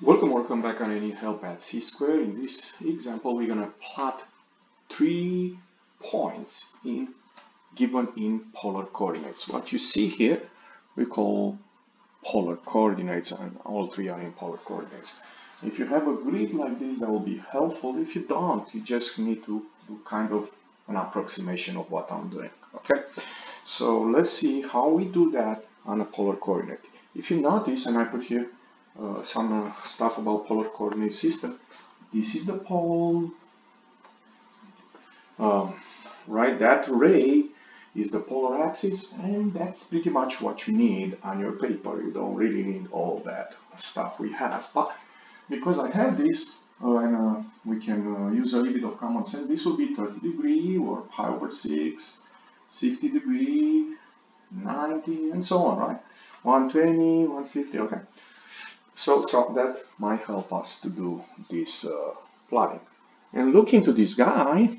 Welcome, welcome back on any help at C square. In this example, we're gonna plot three points in given in polar coordinates. What you see here, we call polar coordinates, and all three are in polar coordinates. If you have a grid like this, that will be helpful. If you don't, you just need to do kind of an approximation of what I'm doing, okay? So let's see how we do that on a polar coordinate. If you notice, and I put here uh, some uh, stuff about polar coordinate system. This is the pole, um, right? That ray is the polar axis, and that's pretty much what you need on your paper. You don't really need all that stuff we have, but because I have this, uh, and uh, we can uh, use a little bit of common sense, this will be 30 degree or pi over 6, 60 degree, 90, and so on, right? 120, 150, okay. So, so that might help us to do this uh, plotting. And looking to this guy,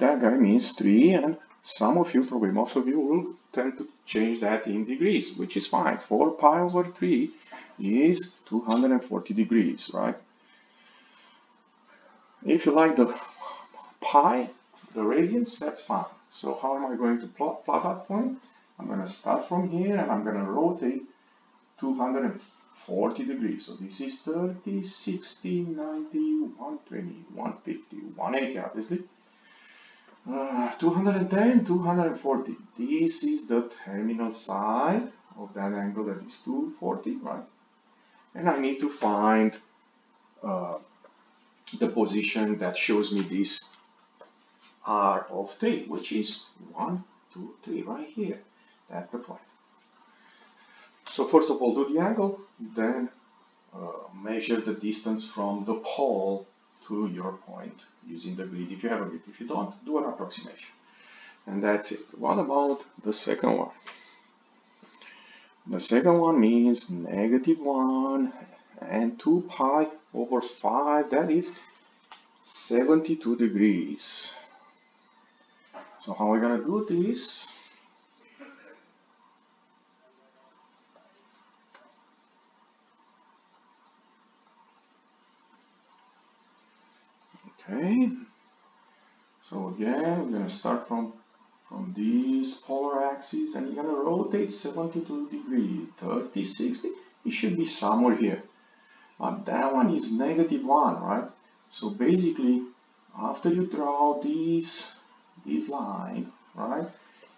that guy means 3 and some of you, probably most of you, will tend to change that in degrees, which is fine. 4 pi over 3 is 240 degrees, right? If you like the pi, the radians, that's fine. So how am I going to plot, plot that point? I'm going to start from here and I'm going to rotate 240 40 degrees. So this is 30, 60, 90, 120, 150, 180 obviously. Uh, 210, 240. This is the terminal side of that angle that is 240, right? And I need to find uh, the position that shows me this R of 3, which is 1, 2, 3, right here. That's the point. So first of all, do the angle, then uh, measure the distance from the pole to your point using the grid if you have a grid. If you don't, do an approximation. And that's it. What about the second one? The second one means negative 1 and 2 pi over 5, that is 72 degrees. So how are we going to do this? Okay, so again, we're going to start from, from this polar axis and you're going to rotate 72 degrees, 30, 60, it should be somewhere here. But that one is negative 1, right? So basically, after you draw this, this line, right,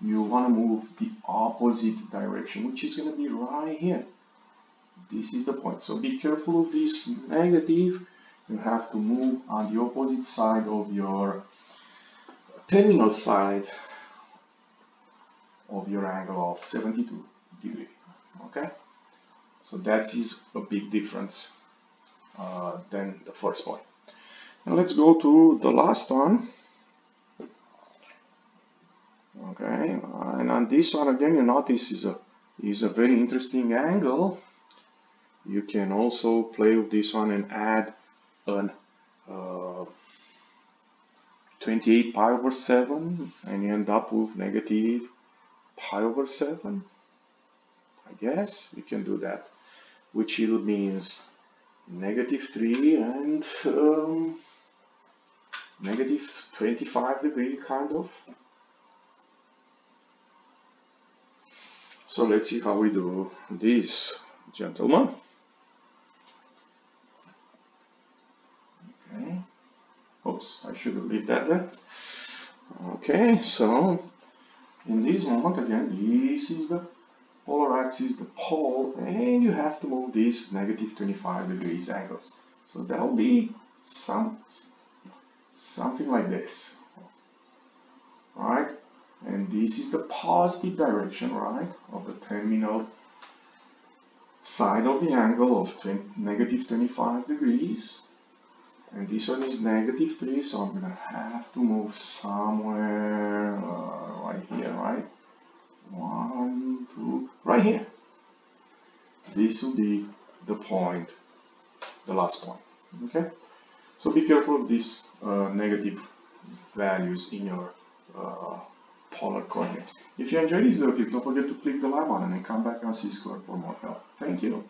you want to move the opposite direction, which is going to be right here. This is the point. So be careful of this negative you have to move on the opposite side of your terminal side of your angle of 72 degree okay? So that is a big difference uh, than the first point. And let's go to the last one. Okay and on this one again you notice is a is a very interesting angle. You can also play with this one and add an uh, 28 pi over 7 and you end up with negative pi over 7 I guess you can do that which means negative 3 and um, negative 25 degree kind of. So let's see how we do this gentlemen Oops, I should have left that there. Okay, so in this moment again, this is the polar axis, the pole, and you have to move these negative 25 degrees angles. So that will be some something like this. Right? and this is the positive direction, right, of the terminal side of the angle of 20, negative 25 degrees and this one is negative 3 so I'm gonna have to move somewhere uh, right here right? One two right here. This will be the point the last point okay? So be careful of these uh, negative values in your uh, polar coordinates. If you enjoyed this video don't forget to click the like button and come back on c square for more help. Thank you